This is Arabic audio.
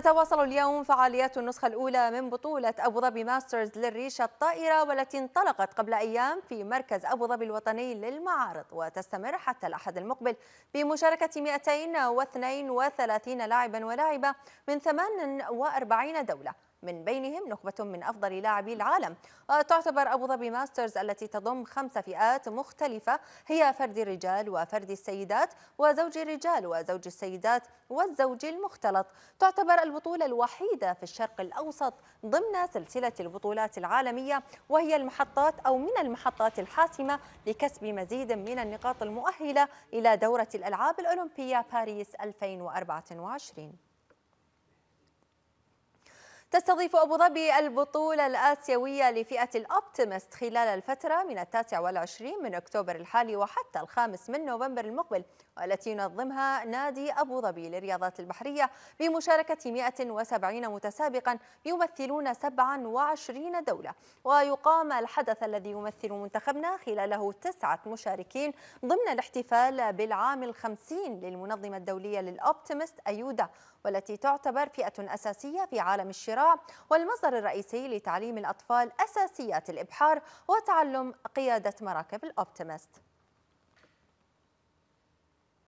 تتواصل اليوم فعاليات النسخة الأولى من بطولة أبو ظبي ماسترز للريشة الطائرة والتي انطلقت قبل أيام في مركز أبو ظبي الوطني للمعارض وتستمر حتى الأحد المقبل بمشاركة 232 لاعبا ولاعبة من 48 دولة. من بينهم نخبة من أفضل لاعبي العالم. وتعتبر أبو ظبي ماسترز التي تضم خمس فئات مختلفة. هي فرد الرجال وفرد السيدات وزوج الرجال وزوج السيدات والزوج المختلط. تعتبر البطولة الوحيدة في الشرق الأوسط ضمن سلسلة البطولات العالمية وهي المحطات أو من المحطات الحاسمة لكسب مزيد من النقاط المؤهلة إلى دورة الألعاب الأولمبية باريس 2024 تستضيف أبو ظبي البطولة الآسيوية لفئة الأوبتيمست خلال الفترة من التاسع والعشرين من أكتوبر الحالي وحتى الخامس من نوفمبر المقبل والتي ينظمها نادي أبو ظبي للرياضات البحرية بمشاركة 170 متسابقا يمثلون 27 دولة. ويقام الحدث الذي يمثل منتخبنا خلاله تسعة مشاركين ضمن الاحتفال بالعام الخمسين للمنظمة الدولية للأوبتيمست أيودا والتي تعتبر فئة أساسية في عالم الشراع والمصدر الرئيسي لتعليم الأطفال أساسيات الإبحار وتعلم قيادة مراكب الأوبتيمست.